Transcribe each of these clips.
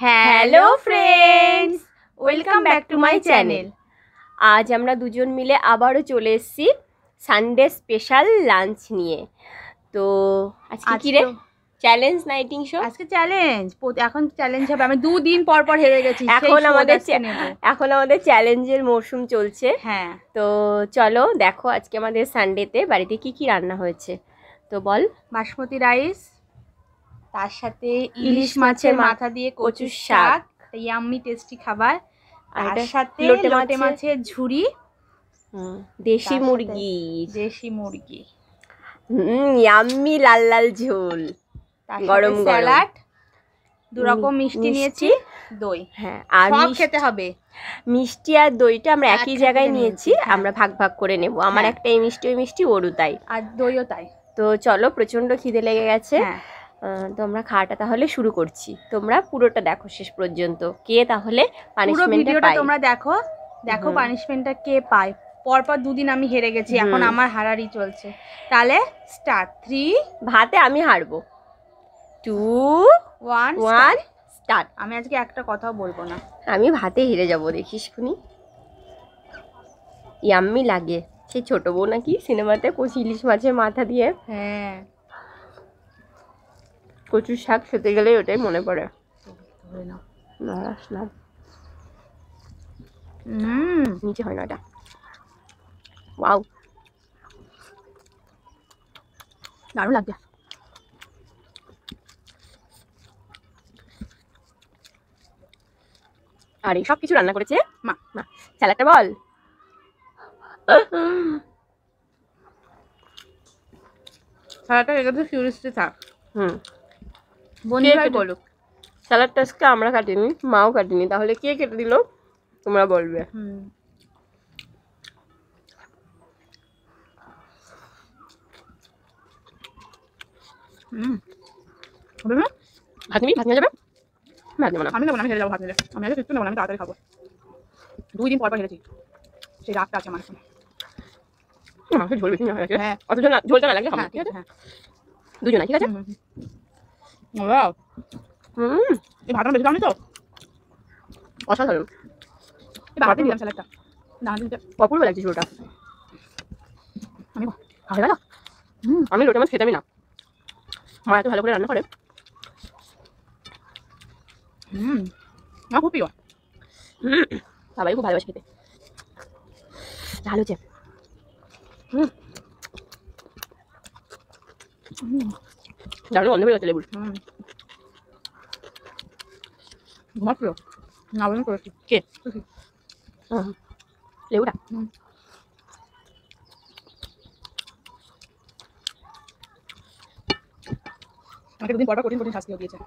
Hello friends welcome back to my channel আজ আমরা দুজন মিলে আবারও চলে এসেছি সানডে স্পেশাল লাঞ্চ নিয়ে। তো আজকে কি রে? চ্যালেঞ্জ নাইটিং শো আজকে চ্যালেঞ্জ এখন চ্যালেঞ্জ হবে। আমি দুদিন পর পর হেরে গেছি এখন আমাদের। এখন আমাদের চ্যালেঞ্জের মরশুম চলছে। হ্যাঁ। তো চলো দেখো আজকে আমাদের সানডেতে বাড়িতে কি কি রান্না হয়েছে। তো বল। বাসমতি রাইস তার সাথে ইলিশ মাছের মাথা দিয়ে কচুর শাক। ইয়াম্মি টেস্টি খাবার। আর তার সাথে লোটে মাছের- ঝুড়ি। দেশি মুরগি। দেশি মুরগি। হুম ইয়াম্মি লাল লাল ঝোল। গরম। স্যালাড। দু রকম মিষ্টি। নিয়েছি। দই। হ্যাঁ আর খেতে হবে। মিষ্টি আর দইটা আমরা একই জায়গায় নিয়েছি, হ্যাঁ। আমরা ভাগ ভাগ করে নেব। আমার হ্যাঁ। একটা এই মিষ্টি ওই মিষ্টি ওরও তাই। আর দইও তাই। তো চলো প্রচণ্ড খিদে লেগে গেছে। হ্যাঁ। তো আমরা খাওয়াটা তাহলে শুরু করছি। তোমরা পুরোটা দেখো শেষ পর্যন্ত। কে তাহলে পানিশমেন্টটা তোমরা দেখো। দেখো পানিশমেন্টটা কে পায়। পরপর দুদিন আমি হেরে গেছি এখন আমার হারারি চলছে। তাহলে স্টার্ট থ্রি ভাতে আমি হারবো। টু ওয়ান ওয়ান স্টার্ট আমি আজকে একটা কথাও বলব না। আমি ভাতে হেরে যাব দেখিস খুনি। ইয়াম্মি লাগে। সেই ছোট বউ নাকি সিনেমাতে কচি ইলিশ মাছের মাথা দিয়ে হ্যাঁ। কচুর শাক খেতে গেলে ওটাই মনে পড়ে। হুম নিচে হয় না এটা ওয়াও। দারুণ লাগছে। আর এই সব কিছু রান্না করেছে? মা। মা স্যালাডটা বল। সারাটা এটাতে কিউরিয়াসিটি থাক। হুম। বন্ধুরাই কেটে- বলুক। স্যালাডটা আজকে আমরা কাটিনি মাও কাটিনি। তাহলে কে কেটে দিল? তোমরা বলবে। হুম। হুম। হবে না? ভাত নিবি? ভাত নিয়ে যাবে? ভাত নেব না। আমি নেব না আমি হেরে যাব ভাত নিলে আমি আগে কিচ্ছু নেব না আমি তাড়াতাড়ি খাব। দুই দিন পর পর হেরেছি সেই রাগটা আছে আমার এখন। মাংস ঝোল বেশি না হয়ে গেছে। হ্যাঁ। ঝোলটা না লাগলে খাব হ্যাঁ ঠিক আছে? হ্যাঁ। দুজনে ঠিক আছে? হুম, এই ভাতটা বেশি দামি তো? অসাধারণ। এই ভাতে দিলাম স্যালাডটা না দিতে অপূর্ব লাগছে ঝোলটা। আমি খাওয়া হুম আমি লোটে মাছ খেতামই না। মা এত ভালো করে রান্না করে। হুম না খুব প্রিয়। হুম সবাই খুব ভালোবাসে খেতে। ঝাল হচ্ছে। হুম। হুম। দারুণ গন্ধ বেরোচ্ছে লেবুর না বলুন করেছি কে লেবুটা আমাকে দুদিন পর কঠিন কঠিন শাস্তিও দিয়েছে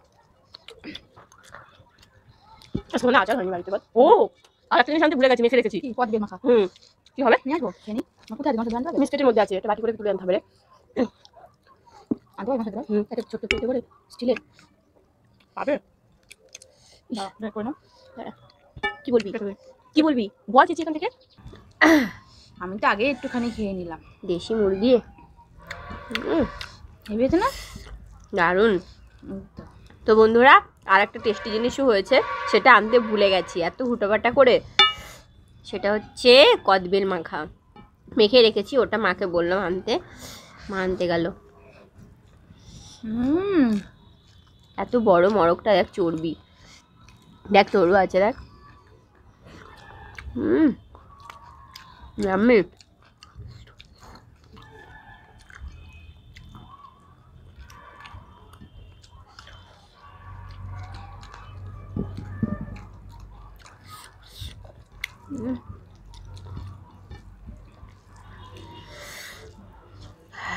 আচার হয়নি বাড়িতে বল ও আর একটা জিনিস আনতে ভুলে গেছি মেখে রেখেছি কি পদ বের মাখা হুম কি হবে নিয়ে আসব কোথায় সাথে মিষ্টির মধ্যে আছে একটা বাটি করে তুলে আনতে হবে আনতে সাথে একটা ছোট্ট প্লেটে করে স্টিলের। পাবে? নাও। কি বলবি? কি বলবি? বল চেয়েছি এখান থেকে। আমি তো আগে একটুখানি খেয়ে নিলাম। দেশি মুরগি। হেভি না? দারুণ। তো। বন্ধুরা আর একটা টেস্টি জিনিসও হয়েছে সেটা আনতে ভুলে গেছি এত হুটোপাটা করে। সেটা হচ্ছে কদবেল মাখা। মেখে রেখেছি ওটা মাকে বললাম আনতে। মা আনতে গেল। হুম। এত বড় মরকটা দেখ চর্বি। দেখ তোরও আছে দেখ। হুম। আমি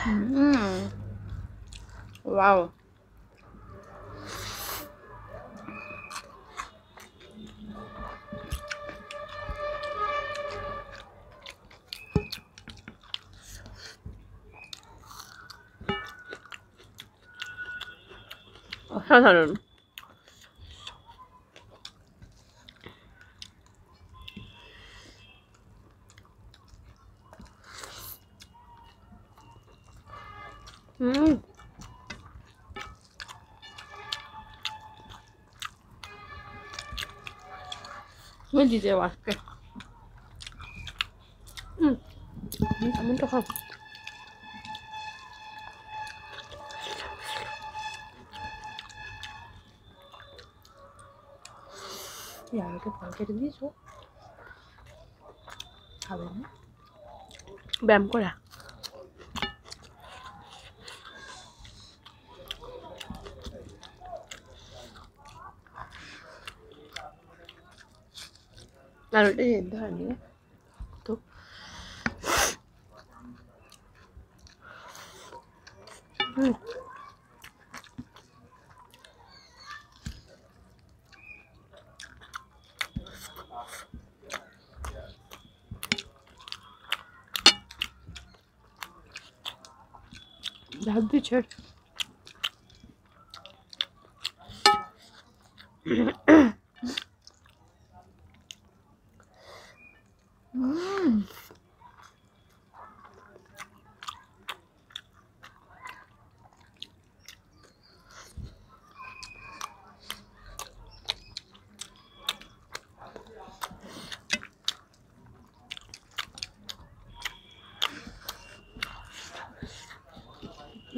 হুম। ওয়াও অসাধারণ হুম তুমি দিতে আজকে। হুম চাউমিনটা খাও ইয়ারকে ফল কেটে দিয়েছ। খাবে না? ব্যায়াম করা আর ওটা যেতে হয়নি রে। তো হুম ভাত দিচ্ছে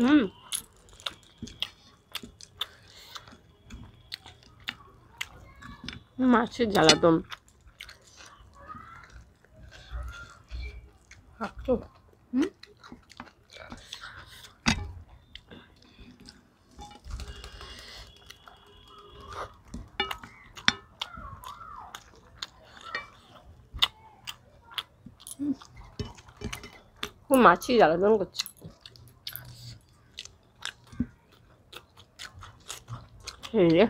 হুম। মাছের জ্বালাতন। হুম? খুব মাছই জ্বালাতন করছে। এই যে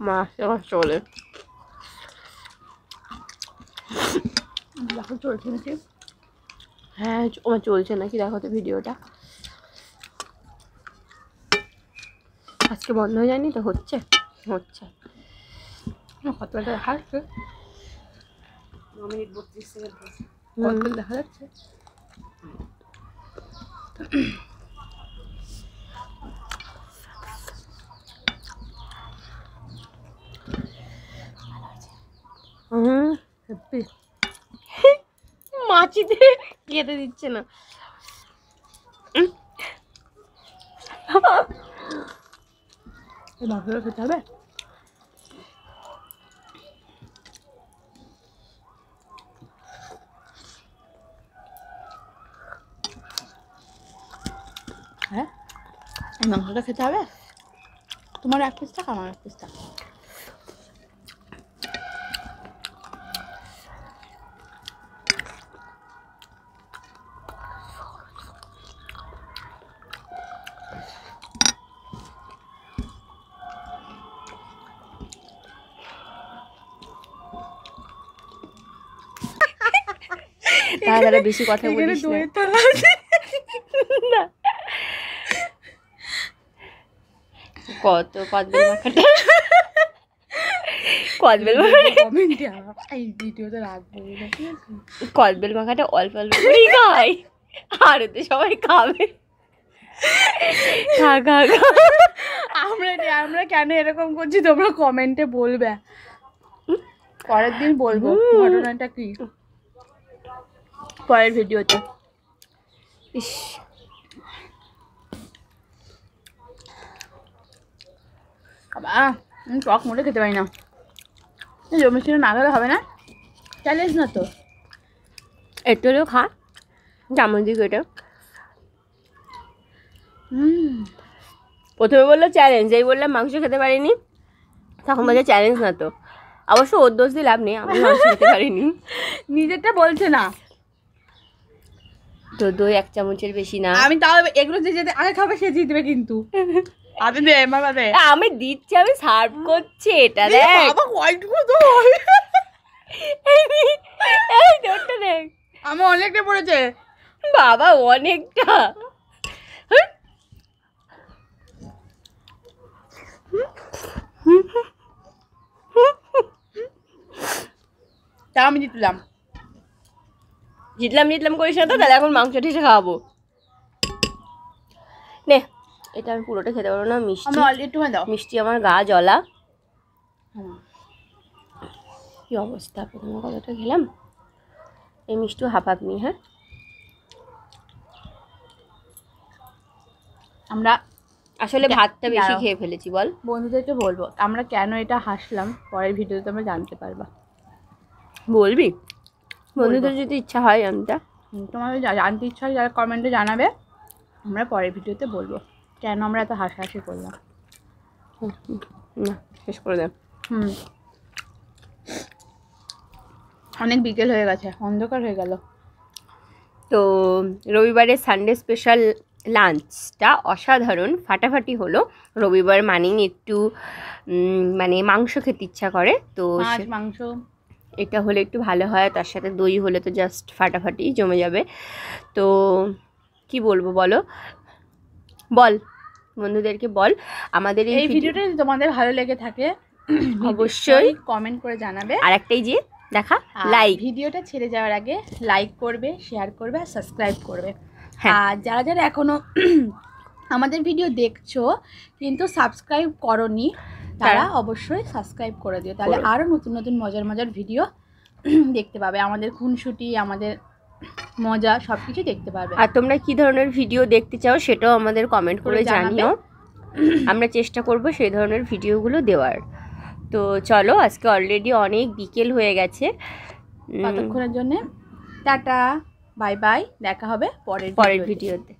মাছ আমার চলে দেখো চলছে নাকি হ্যাঁ আমার চলছে নাকি দেখো তো ভিডিওটা আজকে বন্ধ হয়ে যায়নি তো হচ্ছে হচ্ছে কতটা দেখা যাচ্ছে মিনিট বত্রিশ সেকেন্ড কতটা দেখা যাচ্ছে মাছিতে খেতে দিচ্ছে না। খেতে হবে? হ্যাঁ? মাংসটা খেতে হবে? তোমার এক পিস টাকা আমার এক পিস টাকা তাহলে বেশি কথা বলিস না। কত কদবেল মাখাটা। কদবেল কদবেল মাখাটা অল্প অল্প করেই খাই। আর তো সবাই খাবে। খা খা খা। আমরা আমরা কেন এরকম করছি তোমরা কমেন্টে বলবে। পরের দিন বলব। ঘটনাটা কি। পরের ভিডিওতে। ইস। বাবা আমি টক মোটে খেতে পারি না। জমি ছিল না খেলে হবে না। চ্যালেঞ্জ না তো। একটু হলেও খা। চামচ দিয়ে কেটে প্রথমে বলল চ্যালেঞ্জ এই বললাম মাংস খেতে পারিনি। তখন বলছে চ্যালেঞ্জ না তো। অবশ্য ওর দোষ দিয়ে লাভ নেই আমি মাংস খেতে পারিনি। নিজেরটা বলছে না। তো দই এক চামচের বেশি না। আমি তাও এগুলো যে যেতে আগে খাবে সে জিতবে কিন্তু। আদে দে মামা দে। আমি দিচ্ছি আমি সার্ভ করছি এটা দেখ। বাবা কয়টুকু তো এই নি- দেখ। আমার অনেকটা পড়েছে। বাবা অনেকটা। তা আমি জিতলাম জিতলাম জিতলাম করিস না তো? তাহলে এখন মাংস ঠেসে খাওয়াবো। নে এটা আমি পুরোটা খেতে পারব না মিষ্টি। মিষ্টি আমার গা জলা কি অবস্থা? প্রথমে কতটা খেলাম? এই মিষ্টি হাফ হাফ নি হ্যাঁ? আমরা আসলে ভাতটা বেশি খেয়ে ফেলেছি বল। বন্ধুদেরকে বলব আমরা কেন এটা হাসলাম? পরের ভিডিওতে তোমরা জানতে পারবা। বলবি? বন্ধুদের যদি ইচ্ছা হয় জানতে তোমাদের জানতে ইচ্ছা হয় যারা কমেন্টে জানাবে আমরা পরের ভিডিওতে বলব কেন আমরা এত হাসাহাসি করলাম। না শেষ করে দেন। হুম। অনেক বিকেল হয়ে গেছে অন্ধকার হয়ে গেল। তো রবিবারের সানডে স্পেশাল লাঞ্চটা অসাধারণ ফাটাফাটি হলো। রবিবার মানেই একটু মানে মাংস খেতে ইচ্ছা করে তো মাংস। এটা হলে একটু ভালো হয় তার সাথে দই হলে তো জাস্ট ফাটাফাটি জমে যাবে। তো কি বলব বলো? বল বন্ধুদেরকে বল আমাদের এই ভিডিওটা যদি তোমাদের ভালো লেগে থাকে অবশ্যই। কমেন্ট করে জানাবে। আর একটাই যে দেখা লাইক ভিডিওটা ছেড়ে যাওয়ার আগে লাইক করবে শেয়ার করবে আর সাবস্ক্রাইব করবে। হ্যাঁ। আর যারা যারা এখনও আমাদের ভিডিও দেখছ কিন্তু সাবস্ক্রাইব করনি তারা অবশ্যই সাবস্ক্রাইব করে দিও। তাহলে আরও নতুন নতুন মজার মজার ভিডিও দেখতে পাবে। আমাদের খুনসুটি আমাদের মজা সব কিছু দেখতে পাবে। আর তোমরা কি ধরনের ভিডিও দেখতে চাও সেটাও আমাদের কমেন্ট করে জানিও। আমরা চেষ্টা করব সেই ধরনের ভিডিওগুলো দেওয়ার। তো চলো আজকে অলরেডি অনেক বিকেল হয়ে গেছে। ততক্ষণের জন্য টাটা বাই বাই দেখা হবে পরের পরের। ভিডিওতে